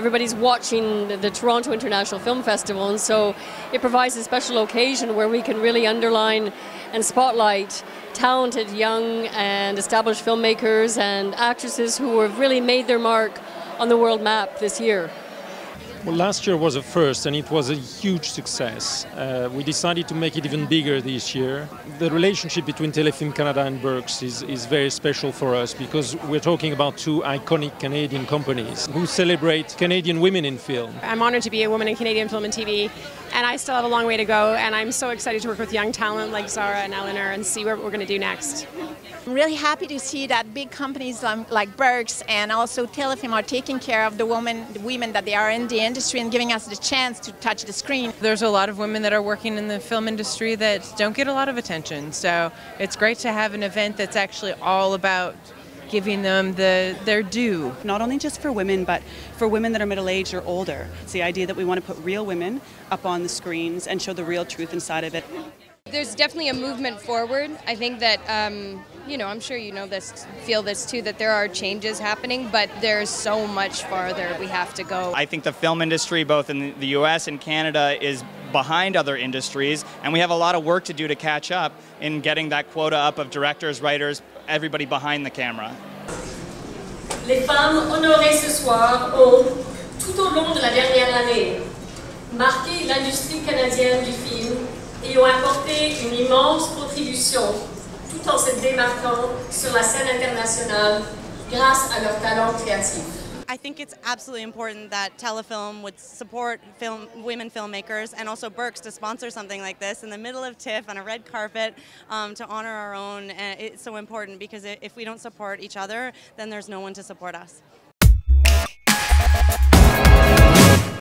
everybody's watching the, Toronto International Film Festival, and so it provides a special occasion where we can really underline and spotlight talented young and established filmmakers and actresses who have really made their mark on the world map this year. Well, last year was a first and it was a huge success. Uh, we decided to make it even bigger this year. The relationship between Telefilm Canada and Birks is, is very special for us because we're talking about two iconic Canadian companies who celebrate Canadian women in film. I'm honored to be a woman in Canadian film and TV, and I still have a long way to go, and I'm so excited to work with young talent like Zara and Eleanor and see what we're going to do next. I'm really happy to see that big companies like Birks and also Telefilm are taking care of the women, the women that they are in the industry and giving us the chance to touch the screen. There's a lot of women that are working in the film industry that don't get a lot of attention, so it's great to have an event that's actually all about giving them the their due. Not only just for women, but for women that are middle aged or older. It's the idea that we want to put real women up on the screens and show the real truth inside of it. There's definitely a movement forward. I think that, um, you know, I'm sure you know this, feel this too, that there are changes happening, but there's so much farther we have to go. I think the film industry, both in the US and Canada, is behind other industries, and we have a lot of work to do to catch up in getting that quota up of directors, writers, everybody behind the camera. Les femmes honorées ce soir ont, tout au long de la dernière année, marqué l'industrie canadienne du film et ont apporté une immense contribution tout en démarquant sur la scène internationale grâce à leur talent créatif. I think it's absolutely important that Telefilm would support film, women filmmakers and also Birks to sponsor something like this in the middle of TIFF on a red carpet um, to honor our own. It's so important because if we don't support each other, then there's no one to support us.